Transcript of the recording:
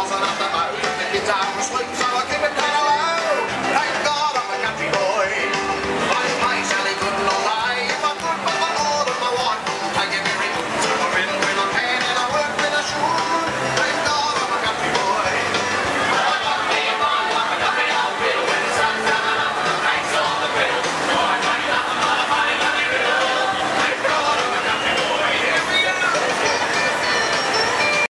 Alvarada